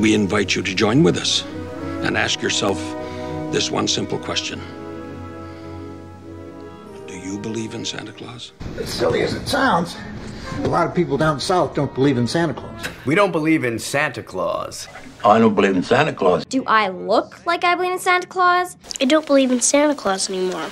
we invite you to join with us and ask yourself this one simple question Do you believe in Santa Claus? As silly as it sounds, a lot of people down south don't believe in Santa Claus. We don't believe in Santa Claus. I don't believe in Santa Claus. Do I look like I believe in Santa Claus? I don't believe in Santa Claus anymore.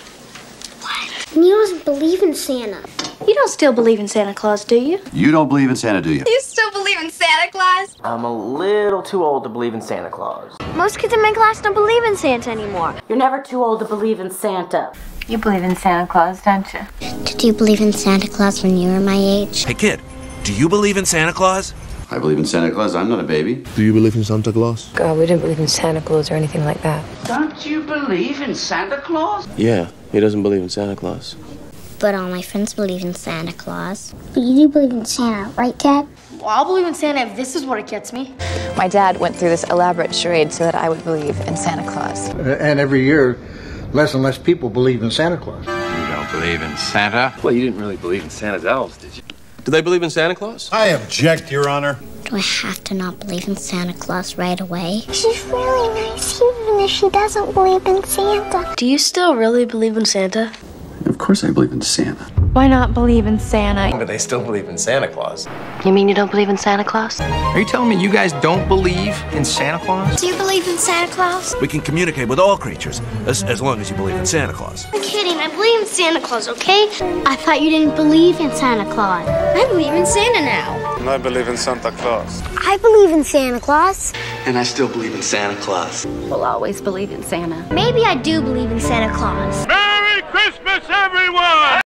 What? Neil doesn't believe in Santa. You don't still believe in Santa Claus, do you? You don't believe in Santa, do you? You still believe in Santa Claus? I'm a little too old to believe in Santa Claus. Most kids in my class don't believe in Santa anymore. You're never too old to believe in Santa. You believe in Santa Claus, don't you? Did you believe in Santa Claus when you were my age? Hey, kid, do you believe in Santa Claus? I believe in Santa Claus. I'm not a baby. Do you believe in Santa Claus? God, we didn't believe in Santa Claus or anything like that. Don't you believe in Santa Claus? Yeah, he doesn't believe in Santa Claus. But all my friends believe in Santa Claus. But you do believe in Santa, right, Dad? Well, I'll believe in Santa if this is what it gets me. My dad went through this elaborate charade so that I would believe in Santa Claus. Uh, and every year, less and less people believe in Santa Claus. You don't believe in Santa? Well, you didn't really believe in Santa's elves, did you? Do they believe in Santa Claus? I object, Your Honor. Do I have to not believe in Santa Claus right away? She's really nice, even if she doesn't believe in Santa. Do you still really believe in Santa? Of course I believe in Santa. Why not believe in Santa? But they still believe in Santa Claus. You mean you don't believe in Santa Claus? Are you telling me you guys don't believe in Santa Claus? Do you believe in Santa Claus? We can communicate with all creatures, as, as long as you believe in Santa Claus. I'm kidding. I believe in Santa Claus, okay? I thought you didn't believe in Santa Claus. I believe in Santa now. And I believe in Santa Claus. I believe in Santa Claus. And I still believe in Santa Claus. We'll always believe in Santa. Maybe I do believe in Santa Claus. Merry Christmas, everyone!